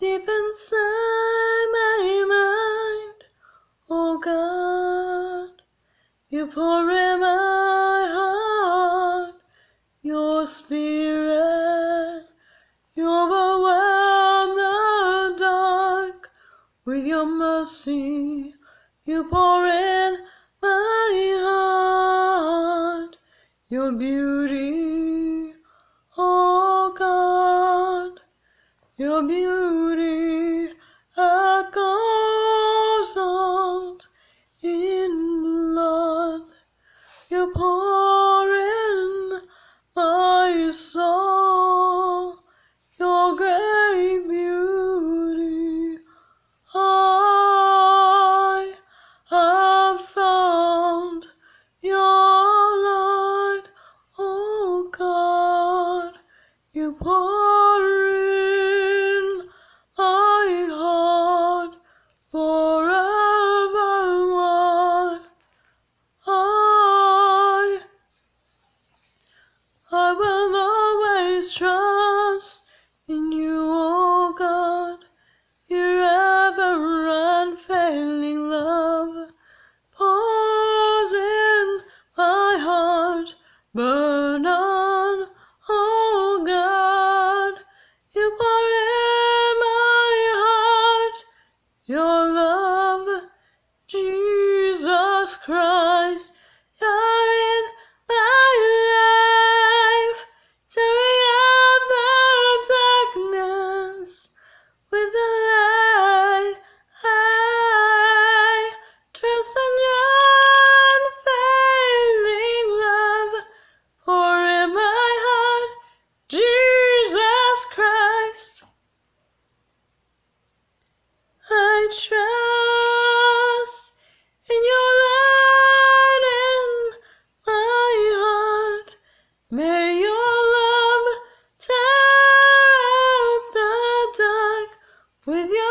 Deep inside my mind, oh God, you pour in my heart your spirit. You overwhelm the dark with your mercy. You pour in my heart your beauty, your beauty echoes out in blood. You pour in my soul burn on, oh God. you are in my heart your love, Jesus Christ. Trust in your light in my heart. May your love tear out the dark with your